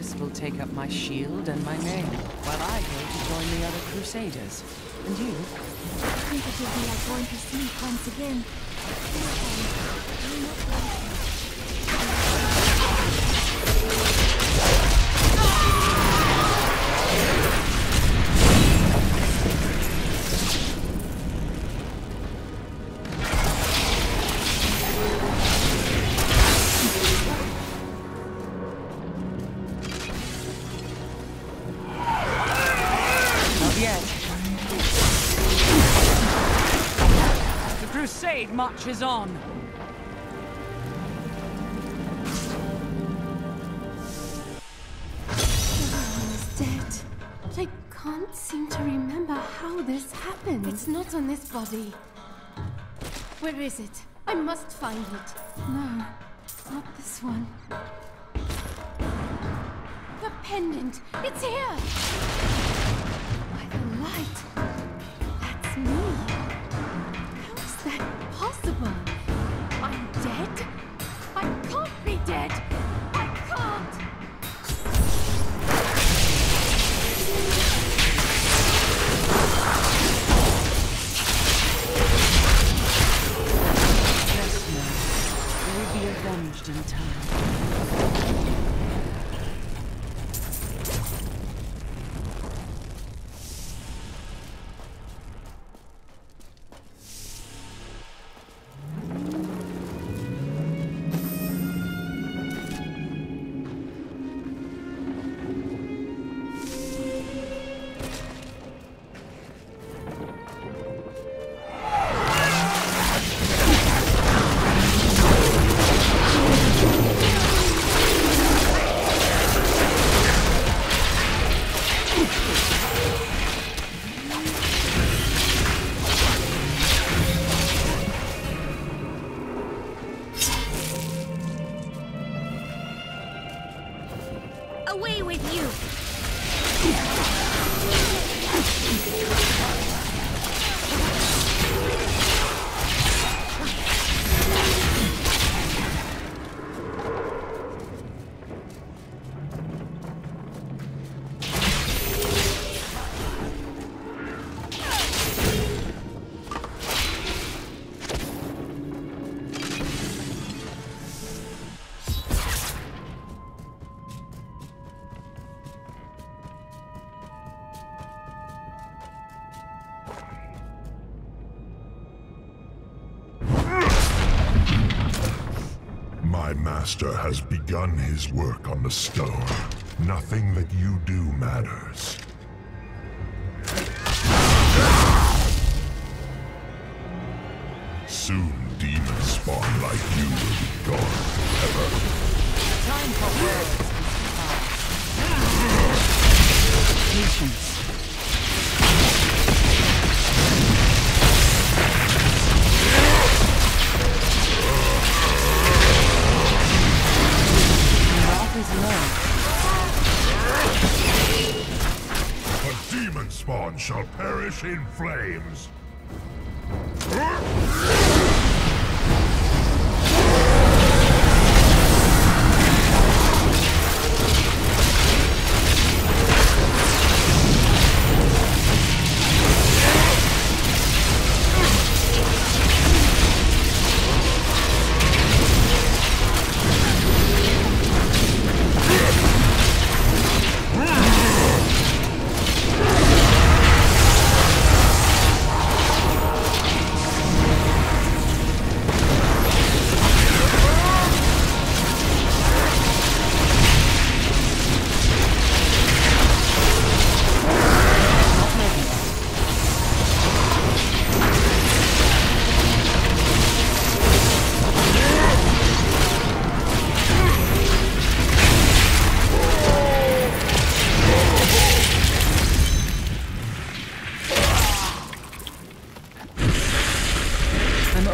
Armistice will take up my shield and my name, while I go to join the other Crusaders. And you? I think it will be like going to sleep once again. Crusade marches on. Everyone is dead. But I can't seem to remember how this happened. It's not on this body. Where is it? I must find it. No, not this one. The pendant! It's here! By the light. That's me. In time. My master has begun his work on the stone. Nothing that you do matters. Soon demons spawn like you will be gone forever. Time for words. Patience. In flames.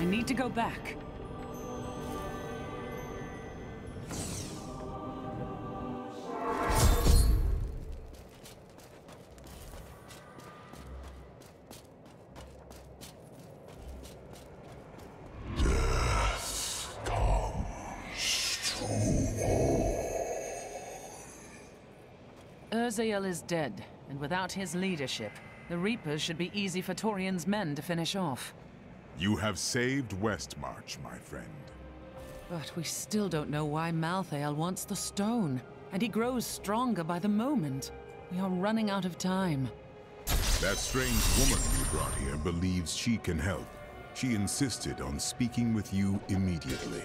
I need to go back. Urzael is dead, and without his leadership, the Reapers should be easy for Torian's men to finish off. You have saved Westmarch, my friend. But we still don't know why Malthael wants the stone, and he grows stronger by the moment. We are running out of time. That strange woman you brought here believes she can help. She insisted on speaking with you immediately.